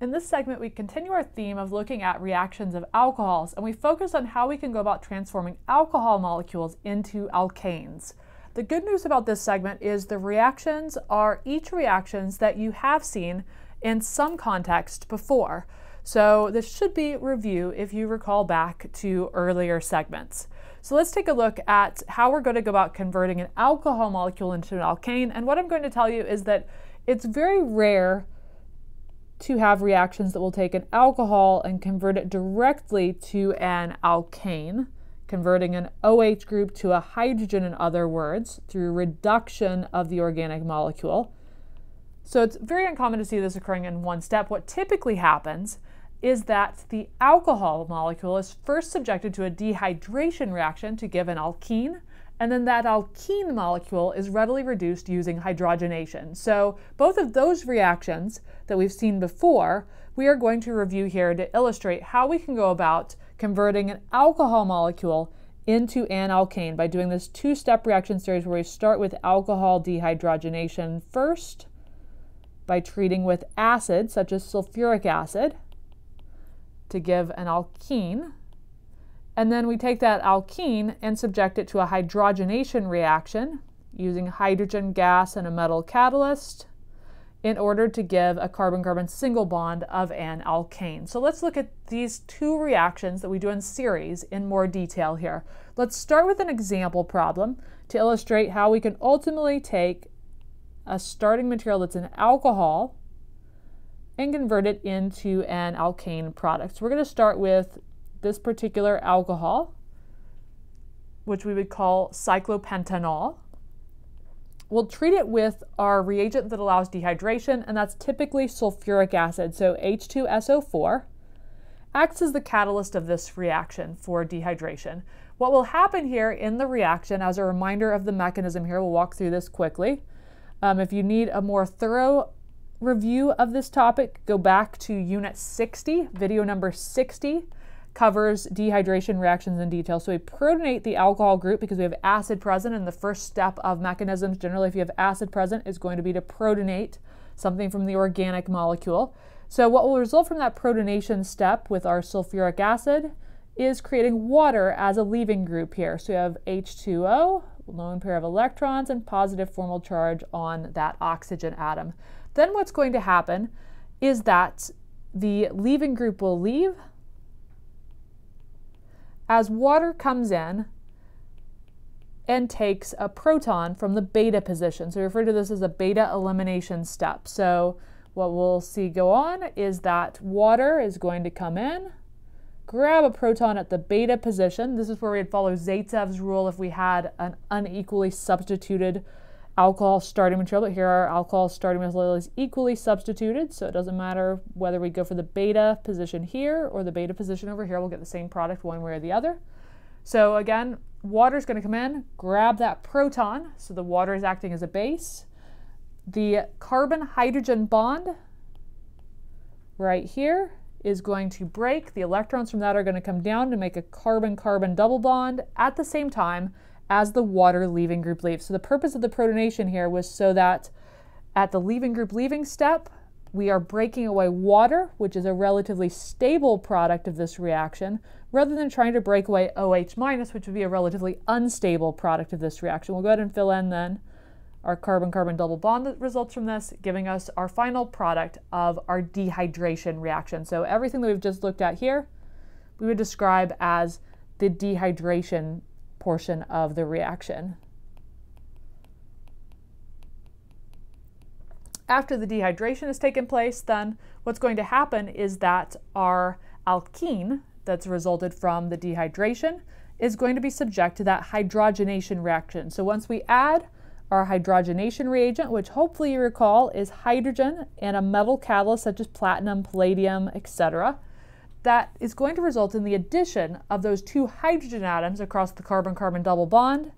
In this segment, we continue our theme of looking at reactions of alcohols, and we focus on how we can go about transforming alcohol molecules into alkanes. The good news about this segment is the reactions are each reactions that you have seen in some context before. So this should be review if you recall back to earlier segments. So let's take a look at how we're going to go about converting an alcohol molecule into an alkane. And what I'm going to tell you is that it's very rare to have reactions that will take an alcohol and convert it directly to an alkane, converting an OH group to a hydrogen, in other words, through reduction of the organic molecule. So it's very uncommon to see this occurring in one step. What typically happens is that the alcohol molecule is first subjected to a dehydration reaction to give an alkene, and then that alkene molecule is readily reduced using hydrogenation. So both of those reactions that we've seen before, we are going to review here to illustrate how we can go about converting an alcohol molecule into an alkane by doing this two-step reaction series where we start with alcohol dehydrogenation first by treating with acid such as sulfuric acid to give an alkene and then we take that alkene and subject it to a hydrogenation reaction using hydrogen gas and a metal catalyst in order to give a carbon-carbon single bond of an alkane. So let's look at these two reactions that we do in series in more detail here. Let's start with an example problem to illustrate how we can ultimately take a starting material that's an alcohol and convert it into an alkane product. So we're going to start with this particular alcohol, which we would call cyclopentanol. We'll treat it with our reagent that allows dehydration, and that's typically sulfuric acid, so H2SO4 acts as the catalyst of this reaction for dehydration. What will happen here in the reaction, as a reminder of the mechanism here, we'll walk through this quickly. Um, if you need a more thorough review of this topic, go back to Unit 60, video number 60 covers dehydration reactions in detail. So we protonate the alcohol group because we have acid present, and the first step of mechanisms, generally if you have acid present, is going to be to protonate something from the organic molecule. So what will result from that protonation step with our sulfuric acid is creating water as a leaving group here. So we have H2O, lone pair of electrons, and positive formal charge on that oxygen atom. Then what's going to happen is that the leaving group will leave, as water comes in and takes a proton from the beta position. So we refer to this as a beta elimination step. So what we'll see go on is that water is going to come in, grab a proton at the beta position. This is where we'd follow Zaitsev's rule if we had an unequally substituted alcohol starting material, but here our alcohol starting material is equally substituted, so it doesn't matter whether we go for the beta position here or the beta position over here, we'll get the same product one way or the other. So again, water is going to come in, grab that proton, so the water is acting as a base. The carbon-hydrogen bond right here is going to break. The electrons from that are going to come down to make a carbon-carbon double bond at the same time as the water leaving group leaves. So the purpose of the protonation here was so that at the leaving group leaving step, we are breaking away water, which is a relatively stable product of this reaction, rather than trying to break away OH minus, which would be a relatively unstable product of this reaction. We'll go ahead and fill in then our carbon-carbon double bond that results from this, giving us our final product of our dehydration reaction. So everything that we've just looked at here, we would describe as the dehydration portion of the reaction. After the dehydration has taken place, then what's going to happen is that our alkene that's resulted from the dehydration is going to be subject to that hydrogenation reaction. So once we add our hydrogenation reagent, which hopefully you recall is hydrogen and a metal catalyst such as platinum, palladium, etc., that is going to result in the addition of those two hydrogen atoms across the carbon-carbon double bond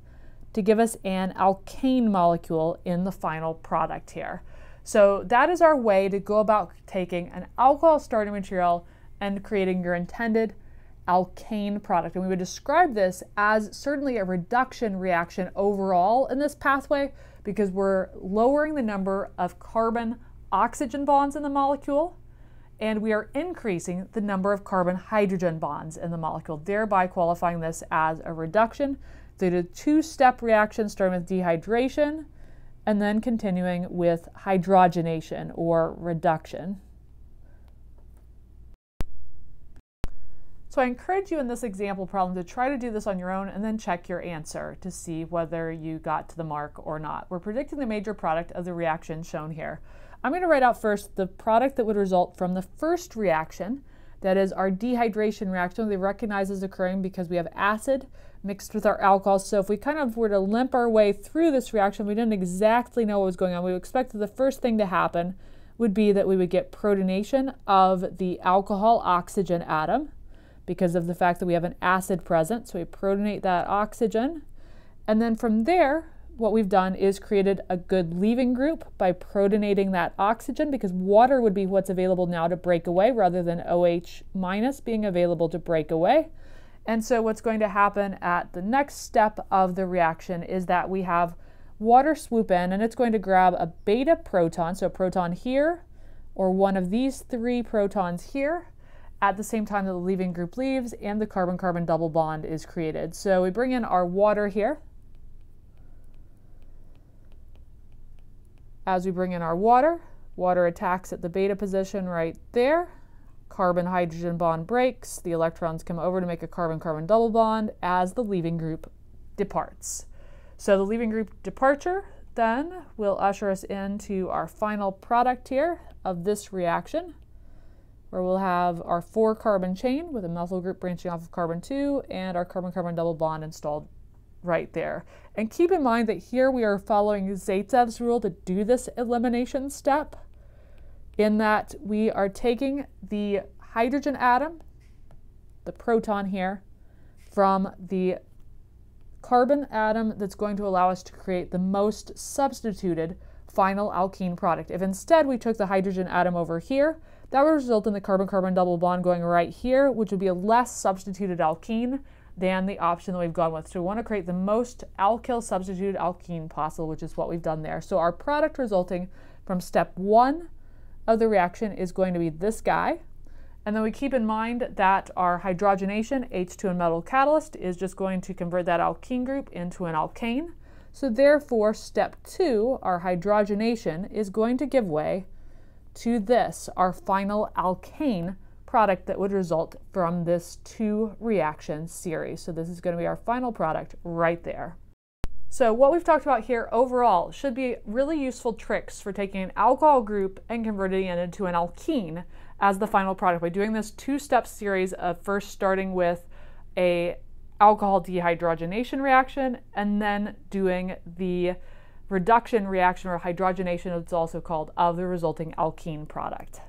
to give us an alkane molecule in the final product here. So that is our way to go about taking an alcohol starting material and creating your intended alkane product. And we would describe this as certainly a reduction reaction overall in this pathway because we're lowering the number of carbon oxygen bonds in the molecule and we are increasing the number of carbon hydrogen bonds in the molecule, thereby qualifying this as a reduction through the two step reaction starting with dehydration and then continuing with hydrogenation or reduction. So I encourage you in this example problem to try to do this on your own and then check your answer to see whether you got to the mark or not. We're predicting the major product of the reaction shown here. I'm going to write out first the product that would result from the first reaction, that is our dehydration reaction. We recognize as occurring because we have acid mixed with our alcohol. So if we kind of were to limp our way through this reaction, we didn't exactly know what was going on. We expected the first thing to happen would be that we would get protonation of the alcohol oxygen atom because of the fact that we have an acid present. So we protonate that oxygen. And then from there, what we've done is created a good leaving group by protonating that oxygen because water would be what's available now to break away rather than OH minus being available to break away. And so what's going to happen at the next step of the reaction is that we have water swoop in and it's going to grab a beta proton, so a proton here, or one of these three protons here, at the same time that the leaving group leaves and the carbon-carbon double bond is created. So we bring in our water here. As we bring in our water, water attacks at the beta position right there. Carbon-hydrogen bond breaks. The electrons come over to make a carbon-carbon double bond as the leaving group departs. So the leaving group departure then will usher us into our final product here of this reaction where we'll have our four carbon chain with a methyl group branching off of carbon 2 and our carbon-carbon double bond installed right there. And keep in mind that here we are following Zaitsev's rule to do this elimination step in that we are taking the hydrogen atom, the proton here, from the carbon atom that's going to allow us to create the most substituted final alkene product. If instead we took the hydrogen atom over here, that would result in the carbon-carbon double bond going right here, which would be a less substituted alkene than the option that we've gone with. So we want to create the most alkyl substituted alkene possible, which is what we've done there. So our product resulting from step one of the reaction is going to be this guy. And then we keep in mind that our hydrogenation, H2 and metal catalyst, is just going to convert that alkene group into an alkane. So therefore, step two, our hydrogenation, is going to give way to this, our final alkane product that would result from this two reaction series. So this is going to be our final product right there. So what we've talked about here overall should be really useful tricks for taking an alcohol group and converting it into an alkene as the final product by doing this two-step series of first starting with a alcohol dehydrogenation reaction and then doing the reduction reaction or hydrogenation, it's also called, of the resulting alkene product.